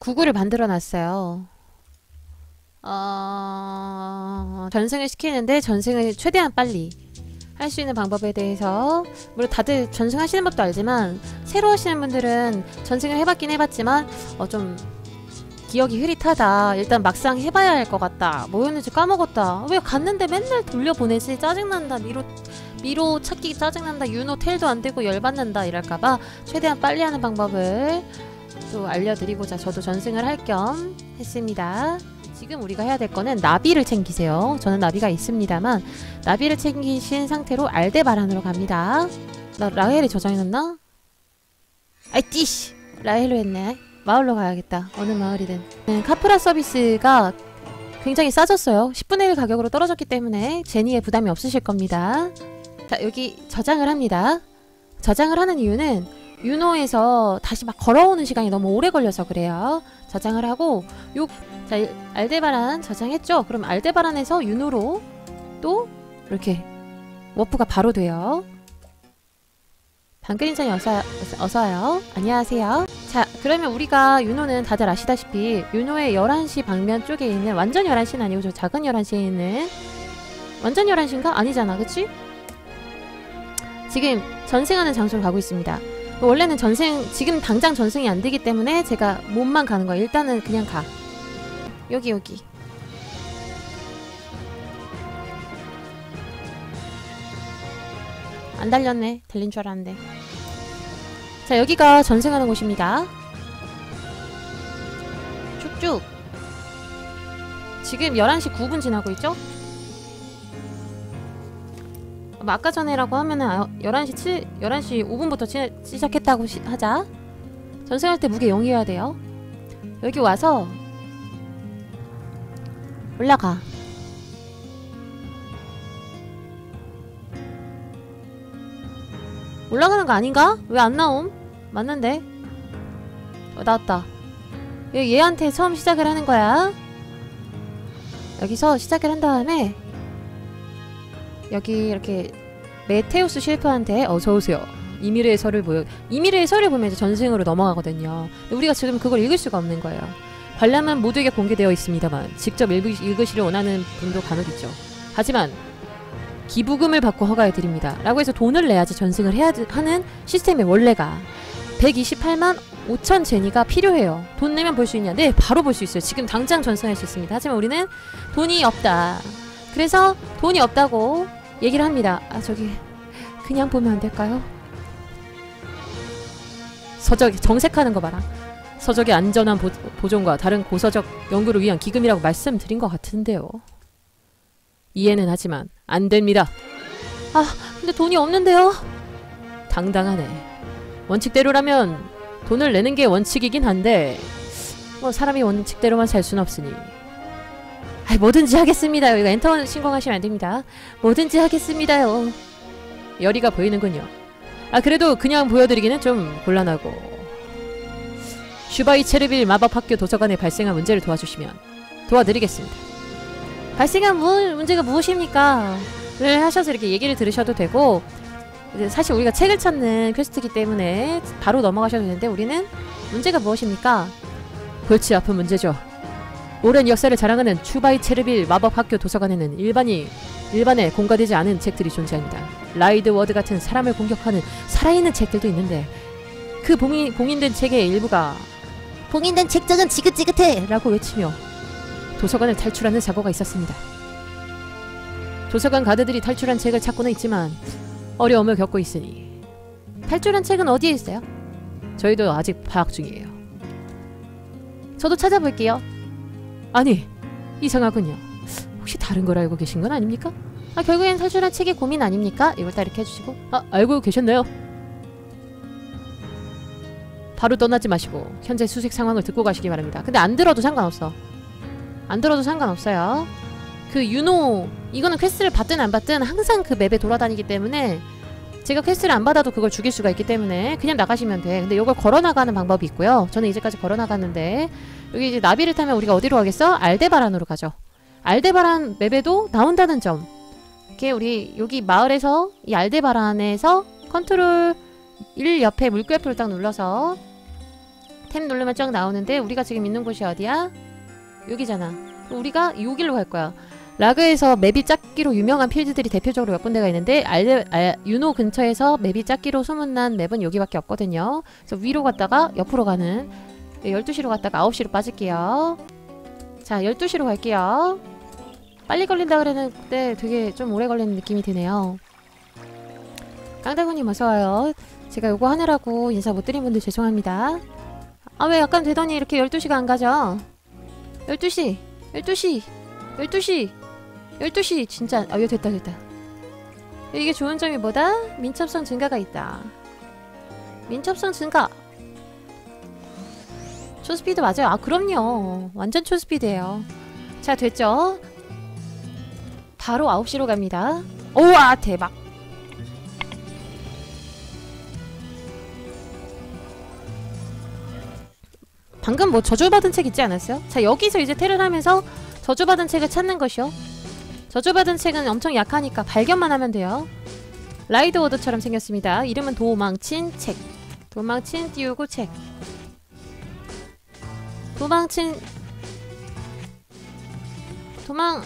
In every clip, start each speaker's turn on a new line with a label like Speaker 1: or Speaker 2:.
Speaker 1: 구글을 만들어 놨어요. 어, 전승을 시키는데 전승을 최대한 빨리 할 수 있는 방법에 대해서 물론 다들 전승하시는 법도 알지만 새로 하시는 분들은 전승을 해봤긴 해봤지만 어, 좀 기억이 흐릿하다. 일단 막상 해봐야 할 것 같다. 뭐였는지 까먹었다. 왜 갔는데 맨날 돌려보내지? 짜증난다. 미로 미로 찾기 짜증난다. 윤호 텔도 안 되고 열받는다. 이럴까봐 최대한 빨리 하는 방법을 또 알려드리고자 저도 전승을 할 겸 했습니다. 지금 우리가 해야 될 거는 나비를 챙기세요. 저는 나비가 있습니다만 나비를 챙기신 상태로 알데바란으로 갑니다. 나 라헬이 저장해놨나? 아이 띠씨 라헬로 했네. 마을로 가야겠다. 어느 마을이든. 음, 카프라 서비스가 굉장히 싸졌어요. 10분의 1 가격으로 떨어졌기 때문에 제니에 부담이 없으실 겁니다. 자 여기 저장을 합니다. 저장을 하는 이유는 유노에서 다시 막 걸어오는 시간이 너무 오래 걸려서 그래요. 저장을 하고 요 자, 알데바란 저장했죠? 그럼 알데바란에서 유노로 또 이렇게 워프가 바로 돼요. 방글인장이 어서, 어서 요. 안녕하세요. 자, 그러면 우리가 윤호는 다들 아시다시피 윤호의 11시 방면 쪽에 있는 완전 11시는 아니고 저 작은 11시에 있는 완전 11시인가? 아니잖아. 그치? 지금 전승하는 장소로 가고 있습니다. 원래는 전승, 지금 당장 전승이 안 되기 때문에 제가 몸만 가는 거예요. 일단은 그냥 가. 여기, 여기. 안 달렸네. 달린 줄 알았는데. 자, 여기가 전승하는 곳입니다. 쭉쭉. 지금 11시 9분 지나고 있죠? 뭐 아까 전에라고 하면은 아, 11시 7, 11시 5분부터 치, 시작했다고 시, 하자. 전승할 때 무게 0이어야 돼요. 여기 와서 올라가. 올라가는 거 아닌가? 왜 안 나옴? 맞는데? 어, 나왔다. 얘, 얘한테 처음 시작을 하는 거야. 여기서 시작을 한 다음에 여기 이렇게 메테우스 실프한테 어서 오세요. 이미르의 설을 보여. 이미르의 설을 보면 이제 전승으로 넘어가거든요. 우리가 지금 그걸 읽을 수가 없는 거예요. 관람은 모두에게 공개되어 있습니다만 직접 읽으, 읽으시려 원하는 분도 간혹 있죠. 하지만 기부금을 받고 허가해 드립니다. 라고 해서 돈을 내야지 전승을 해야 하는 시스템의 원래가 128만 5천 제니가 필요해요. 돈 내면 볼 수 있냐? 네, 바로 볼 수 있어요. 지금 당장 전승할 수 있습니다. 하지만 우리는 돈이 없다. 그래서 돈이 없다고 얘기를 합니다. 아, 저기 그냥 보면 안 될까요? 서적 정색하는 거 봐라. 서적의 안전한 보, 보존과 다른 고서적 연구를 위한 기금이라고 말씀드린 것 같은데요. 이해는 하지만 안 됩니다. 아, 근데 돈이 없는데요. 당당하네. 원칙대로라면 돈을 내는 게 원칙이긴 한데 뭐 사람이 원칙대로만 살 순 없으니 아, 뭐든지 하겠습니다. 이거 엔터 신공하시면 안 됩니다. 뭐든지 하겠습니다요. 열의가 보이는군요. 아 그래도 그냥 보여드리기는 좀 곤란하고 슈바이 체르빌 마법학교 도서관에 발생한 문제를 도와주시면 도와드리겠습니다. 발생한 무, 문제가 무엇입니까? 를 하셔서 이렇게 얘기를 들으셔도 되고 사실 우리가 책을 찾는 quest이기 때문에 바로 넘어가셔도 되는데 우리는 문제가 무엇입니까? 골치 아픈 문제죠. 오랜 역사를 자랑하는 슈바이체르빌 마법학교 도서관에는 일반이 일반에 공개되지 않은 책들이 존재합니다. 라이드 워드 같은 사람을 공격하는 살아있는 책들도 있는데 그 봉인, 봉인된 책의 일부가 봉인된 책장은 지긋지긋해! 라고 외치며 도서관을 탈출하는 사고가 있었습니다. 도서관 가드들이 탈출한 책을 찾고는 있지만 어려움을 겪고 있으니 탈출한 책은 어디에 있어요? 저희도 아직 파악 중이에요. 저도 찾아볼게요. 아니, 이상하군요. 혹시 다른 걸 알고 계신 건 아닙니까? 아, 결국엔 탈출한 책의 고민 아닙니까? 이걸 다 이렇게 해주시고 아, 알고 계셨네요. 바로 떠나지 마시고 현재 수색 상황을 듣고 가시기 바랍니다. 근데 안 들어도 상관없어. 안 들어도 상관없어요. 그 유노 이거는 quest를 받든 안 받든 항상 그 map에 돌아다니기 때문에 제가 quest를 안 받아도 그걸 죽일 수가 있기 때문에 그냥 나가시면 돼. 근데 이걸 걸어나가는 방법이 있고요. 저는 이제까지 걸어나갔는데 여기 이제 나비를 타면 우리가 어디로 가겠어? 알데바란으로 가죠. 알데바란 map에도 나온다는 점. 이렇게 우리 여기 마을에서 이 알데바란에서 컨트롤 1 옆에 물결표를 딱 눌러서 탭 누르면 쫙 나오는데 우리가 지금 있는 곳이 어디야? 여기잖아. 우리가 여기로 갈 거야. 라그에서 map이 작기로 유명한 필드들이 대표적으로 몇 군데가 있는데 알레, 알, 유노 근처에서 map이 작기로 소문난 map은 여기밖에 없거든요. 그래서 위로 갔다가 옆으로 가는 12시로 갔다가 9시로 빠질게요. 자, 12시로 갈게요. 빨리 걸린다 그랬는데 되게 좀 오래 걸리는 느낌이 드네요. 깡다구님 어서와요. 제가 요거 하느라고 인사 못 드린 분들 죄송합니다. 아, 왜 약간 되더니 이렇게 12시가 안 가죠? 12시! 12시! 12시! 12시! 진짜, 아, 이거 됐다, 됐다. 이게 좋은 점이 뭐다? 민첩성 증가가 있다. 민첩성 증가! 초스피드 맞아요. 아, 그럼요. 완전 초스피드예요. 자, 됐죠? 바로 9시로 갑니다. 우와, 대박! 방금 뭐 저주받은 책 있지 않았어요? 자 여기서 이제 테를 하면서 저주받은 책을 찾는 것이요. 저주받은 책은 엄청 약하니까 발견만 하면 돼요. 라이드 워드처럼 생겼습니다. 이름은 도망친 책. 도망친 띄우고 책. 도망친 도망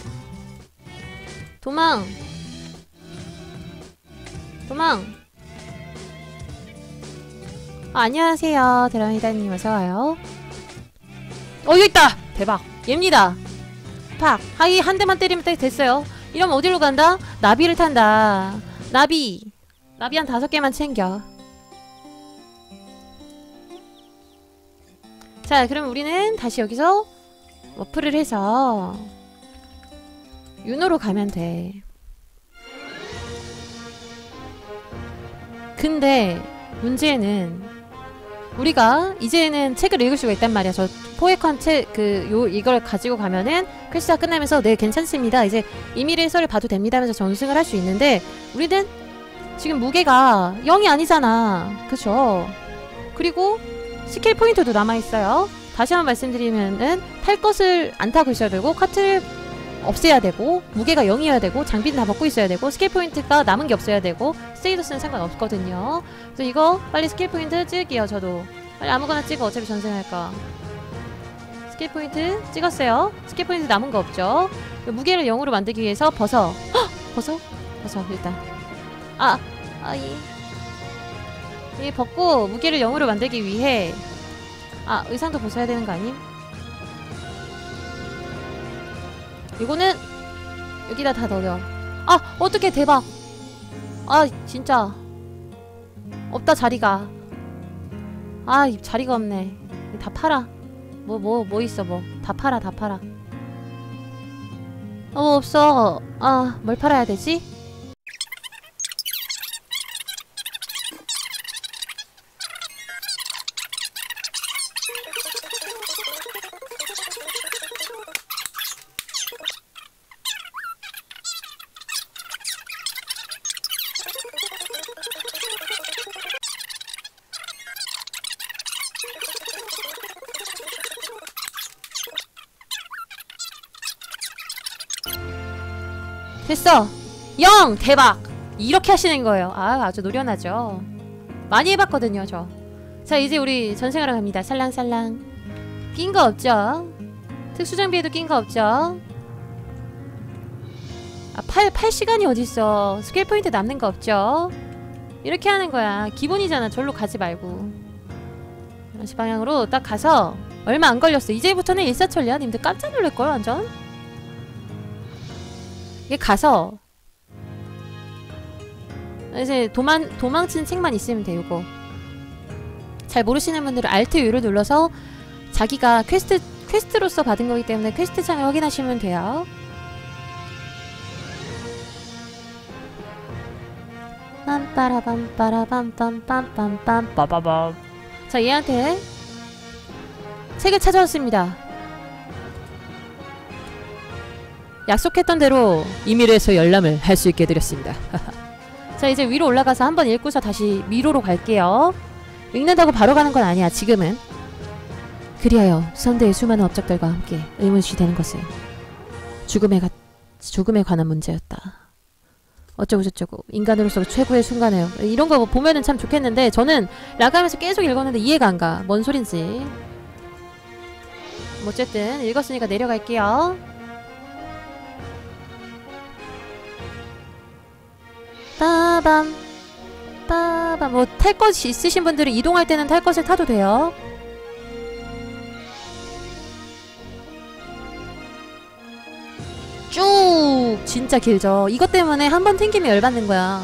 Speaker 1: 도망 도망 아, 안녕하세요 드라미다님 어서와요 어 여기 있다 대박 얘입니다 팍. 하이 한 대만 때리면 딱 됐어요. 이러면 어디로 간다? 나비를 탄다. 나비. 나비 한 다섯 개만 챙겨. 자 그럼 우리는 다시 여기서 warp를 해서 윤호로 가면 돼. 근데 문제는 우리가 이제는 책을 읽을 수가 있단 말이야. 저 포획한 책, 그, 요, 이걸 가지고 가면은 quest가 끝나면서 네, 괜찮습니다. 이제 이미르의 서를 봐도 됩니다 하면서 전승을 할 수 있는데 우리는 지금 무게가 0이 아니잖아. 그쵸? 그리고 스킬 포인트도 남아있어요. 다시 한번 말씀드리면은 탈 것을 안 타고 있어야 되고 카트를 없애야 되고 무게가 0이어야 되고 장비는 다 먹고 있어야 되고 스킬 포인트가 남은 게 없어야 되고 status는 상관없거든요 그래서 이거 빨리 스킬 포인트 찍을게요 저도 빨리 아무거나 찍어 어차피 전생할까 스킬 포인트 찍었어요 스킬 포인트 남은 거 없죠 무게를 0으로 만들기 위해서 벗어 헉! 벗어? 벗어 일단 아! 아이 이 벗고 무게를 0으로 만들기 위해 아 의상도 벗어야 되는 거 아님? 이거는 여기다 다 넣어 아 어떻게 대박. 아 진짜. 없다 자리가. 아 자리가 없네. 다 팔아. 뭐 뭐뭐 있어 뭐. 다 팔아 다 팔아. 어 없어. 아 뭘 팔아야 되지? 됐어. 영 대박. 이렇게 하시는 거예요. 아 아주 노련하죠. 많이 해봤거든요 저. 자 이제 우리 전생하러 갑니다. 살랑살랑. 낀 거 없죠? 특수장비에도 낀 거 없죠? 아, 팔, 팔 시간이 어딨어. 스킬 포인트 남는 거 없죠? 이렇게 하는 거야. 기본이잖아. 절로 가지 말고. 다시 방향으로 딱 가서 얼마 안 걸렸어. 이제부터는 일사천리야? 님들 깜짝 놀랄걸 완전 이게 가서 이제 도망 도망치는 책만 있으면 돼 요거 잘 모르시는 분들은 Alt U를 눌러서 자기가 quest quest로서 받은 거기 때문에 퀘스트 창을 확인하시면 돼요. 빰빠라빰빠라빰빰빰빰빰 빠바밤 자 얘한테 책을 찾아왔습니다. 약속했던 대로 이밀에서 열람을 할 수 있게 해드렸습니다. 자 이제 위로 올라가서 한번 읽고서 다시 미로로 갈게요. 읽는다고 바로 가는 건 아니야 지금은. 그리하여 선대의 수많은 업적들과 함께 의문시 되는 것은 죽음에, 가, 죽음에 관한 문제였다. 어쩌고 저쩌고 인간으로서 최고의 순간이에요. 이런 거 보면은 참 좋겠는데 저는 라가면서 계속 읽었는데 이해가 안 가. 뭔 소린지. 뭐 어쨌든 읽었으니까 내려갈게요. 빠밤 빠밤 뭐 탈것 있으신 분들은 이동할 때는 탈 것을 타도 돼요. 쭉 진짜 길죠. 이것 때문에 한 번 튕기면 열받는 거야.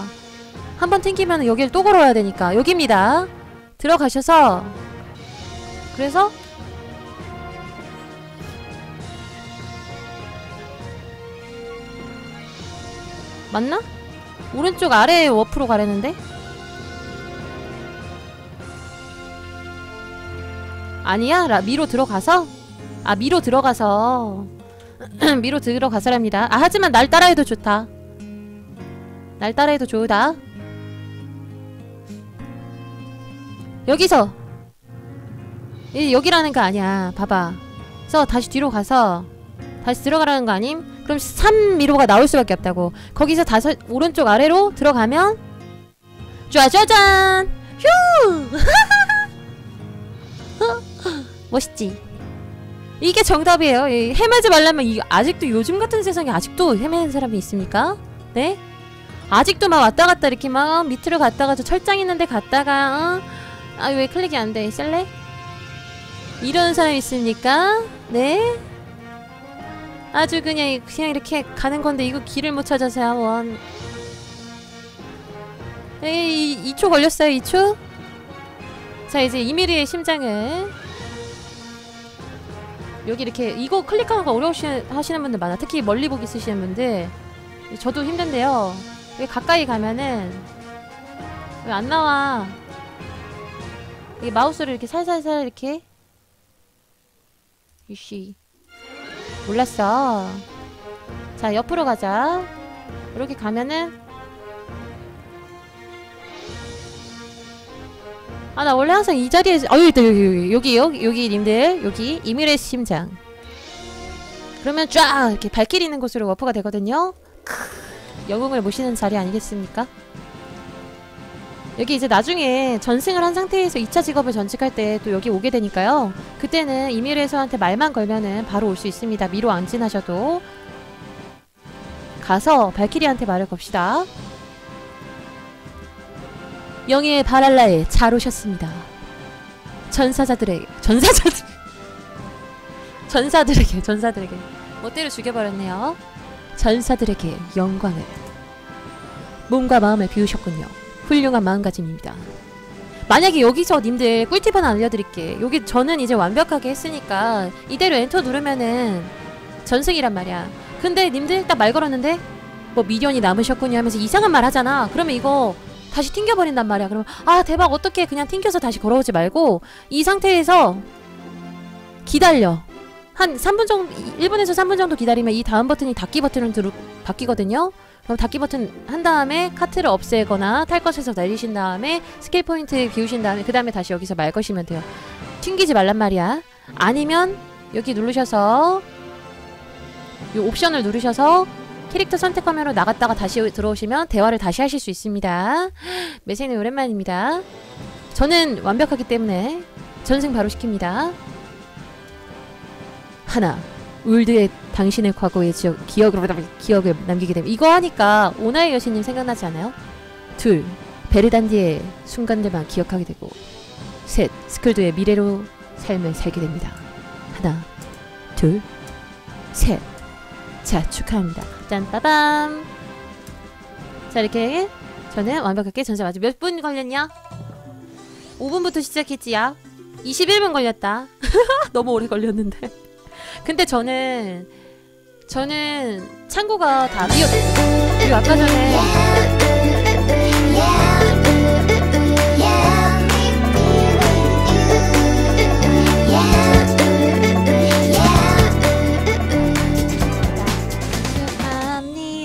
Speaker 1: 한 번 튕기면 여길 또 걸어야 되니까 여기입니다. 들어가셔서 그래서 맞나? 오른쪽 아래 워프로 가려는데? 아니야? 라, 미로 들어가서? 아 미로 들어가서 미로 들어가서랍니다. 아 하지만 날 따라해도 좋다. 날 따라해도 좋다. 여기서 이, 여기라는 거 아니야. 봐봐. 그래서 다시 뒤로 가서 다시 들어가라는 거 아님? 그럼 3 미로가 나올 수밖에 없다고. 거기서 다섯 오른쪽 아래로 들어가면 짜자잔! 휴! 멋있지? 이게 정답이에요. 이 헤매지 말라면 이 아직도 요즘 같은 세상에 아직도 헤매는 사람이 있습니까? 네? 아직도 막 왔다 갔다 이렇게 막 밑으로 갔다가 저 철장 있는데 갔다가 어? 아왜 클릭이 안 돼? 셀레? 이런 사람 있습니까? 네? 아주 그냥 그냥 이렇게 가는 건데 이거 길을 못 찾아서 원. 에이 2초 걸렸어요 2초? 자 이제 이미리의 심장을 여기 이렇게 이거 클릭하는 거 어려우시는 분들 많아. 특히 멀리 보기 쓰시는 분들. 저도 힘든데요. 왜 가까이 가면은 왜 안 나와? 이 마우스를 이렇게 살살살 이렇게. 유씨 몰랐어. 자 옆으로 가자. 이렇게 가면은. 아 나 원래 항상 이 자리에 아 여기 있다 여기 여기 여기 여기 님들 여기 이밀의 심장. 그러면 쫙 이렇게 발길 있는 곳으로 워프가 되거든요. 크, 영웅을 모시는 자리 아니겠습니까? 여기 이제 나중에 전승을 한 상태에서 2차 직업을 전직할 때 또 여기 오게 되니까요 그때는 이밀에서한테 말만 걸면은 바로 올 수 있습니다 미로 안 지나셔도 가서 발키리한테 말을 겁시다 영예의 바랄라에 잘 오셨습니다. 전사자들에게 전사자들 전사들에게 전사들에게 멋대로 죽여버렸네요. 전사들에게 영광을 몸과 마음을 비우셨군요. 훌륭한 마음가짐입니다. 만약에 여기서 님들 꿀팁 하나 알려드릴게. 여기 저는 이제 완벽하게 했으니까 이대로 엔터 누르면은 전승이란 말이야. 근데 님들 딱 말 걸었는데 뭐 미련이 남으셨군요 하면서 이상한 말 하잖아. 그러면 이거 다시 튕겨버린단 말이야. 그럼 아 대박 어떻게 그냥 튕겨서 다시 걸어오지 말고 이 상태에서 기다려. 한 3분 정도 1분에서 3분 정도 기다리면 이 다음 버튼이 닫기 버튼으로 바뀌거든요. 그럼 닫기 버튼 한 다음에 카트를 없애거나 탈 것에서 내리신 다음에 스킬 포인트 비우신 다음에 그 다음에 다시 여기서 말 거시면 돼요. 튕기지 말란 말이야. 아니면 여기 누르셔서 이 옵션을 누르셔서 캐릭터 선택 화면으로 나갔다가 다시 들어오시면 대화를 다시 하실 수 있습니다. 메세는 오랜만입니다. 저는 완벽하기 때문에 전승 바로 시킵니다. 하나, 울드의 당신의 과거의 지역, 기억으로 기억을 남기게 됩니다. 이거 하니까 오나의 여신님 생각나지 않아요? 둘, 베르단디의 순간들만 기억하게 되고 셋, 스클드의 미래로 삶을 살게 됩니다. 하나, 둘, 셋. 자, 축하합니다. 짠, 빠밤. 자, 이렇게 저는 완벽하게 전세 맞아. 몇 분 걸렸냐? 5분부터 시작했지야. 21분 걸렸다. 너무 오래 걸렸는데. 근데 저는 저는 창고가 다 비어 그리고 아까 전에.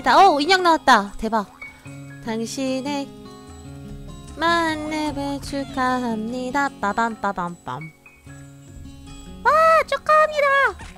Speaker 1: 어 인형 나왔다. 대박. 당신의 만렙을 축하합니다. 빠밤 빠밤 빰. 와 축하합니다.